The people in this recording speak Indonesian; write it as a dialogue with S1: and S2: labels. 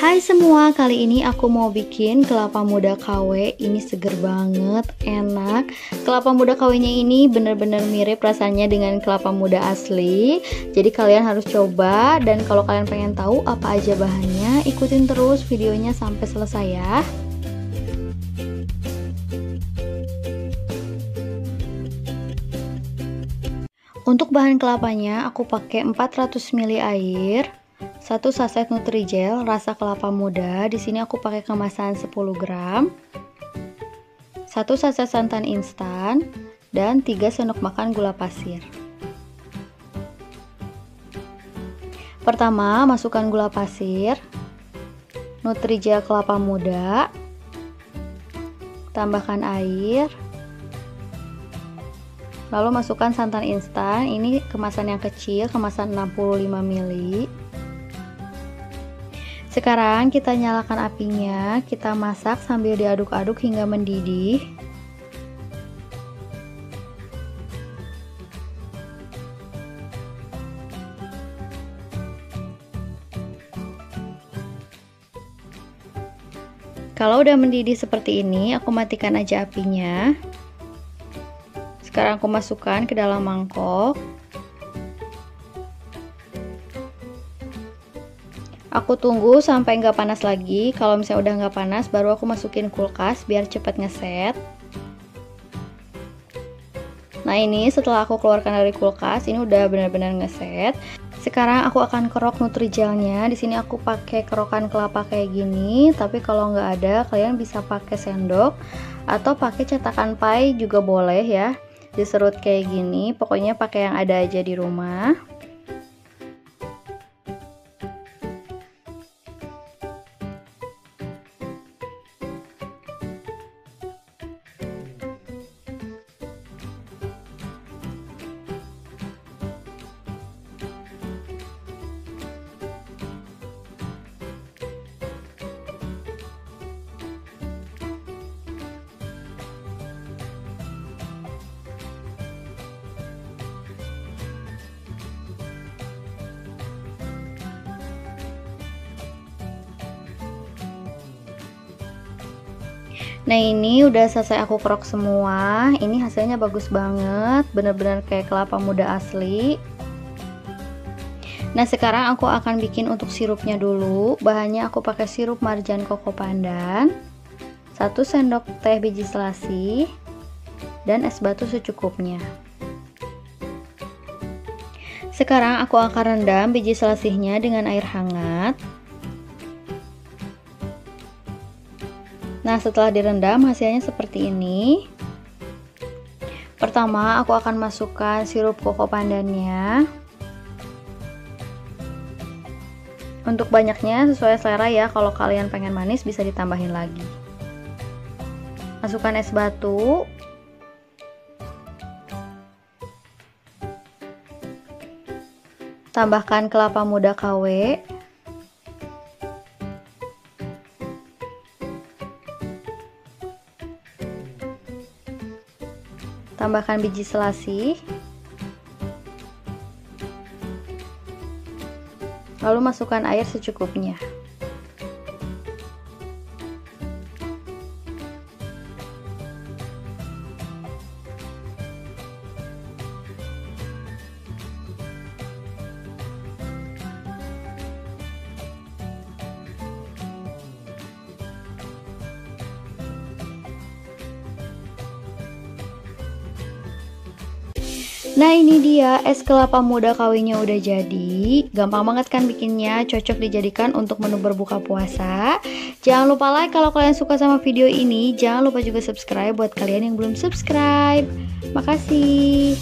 S1: Hai semua, kali ini aku mau bikin kelapa muda KW Ini seger banget, enak. Kelapa muda KW-nya ini bener-bener mirip rasanya dengan kelapa muda asli. Jadi kalian harus coba Dan kalau kalian pengen tahu apa aja bahannya Ikutin terus videonya sampai selesai ya. Untuk bahan kelapanya aku pakai 400 ml air satu saset Nutrijel rasa kelapa muda. Di sini aku pakai kemasan 10 gram. Satu saset santan instan dan 3 sendok makan gula pasir. Pertama, masukkan gula pasir, Nutrijel kelapa muda, tambahkan air, lalu masukkan santan instan. Ini kemasan yang kecil, kemasan 65 ml. Sekarang kita nyalakan apinya, kita masak sambil diaduk-aduk hingga mendidih. Kalau udah mendidih seperti ini, aku matikan aja apinya. Sekarang aku masukkan ke dalam mangkok. Aku tunggu sampai nggak panas lagi. Kalau misalnya udah nggak panas, baru aku masukin kulkas biar cepet ngeset. Nah ini setelah aku keluarkan dari kulkas, ini udah benar-benar ngeset. Sekarang aku akan kerok nutrijelnya. Di sini aku pakai kerokan kelapa kayak gini. Tapi kalau nggak ada, kalian bisa pakai sendok atau pakai cetakan pai juga boleh ya. Diserut kayak gini. Pokoknya pakai yang ada aja di rumah. Nah ini udah selesai aku kerok semua. Ini hasilnya bagus banget. Bener-bener kayak kelapa muda asli. Nah sekarang aku akan bikin untuk sirupnya dulu. Bahannya aku pakai sirup marjan koko pandan 1 sendok teh biji selasi Dan es batu secukupnya. Sekarang aku akan rendam biji selasihnya dengan air hangat Nah, setelah direndam hasilnya seperti ini. Pertama, aku akan masukkan sirup koko pandannya. Untuk banyaknya sesuai selera ya, kalau kalian pengen manis bisa ditambahin lagi. Masukkan es batu. Tambahkan kelapa muda KW. Tambahkan biji selasi. Lalu masukkan air secukupnya Nah ini dia es kelapa muda kawinnya udah jadi. Gampang banget kan bikinnya Cocok dijadikan untuk menu berbuka puasa. Jangan lupa like kalau kalian suka sama video ini. Jangan lupa juga subscribe buat kalian yang belum subscribe. Makasih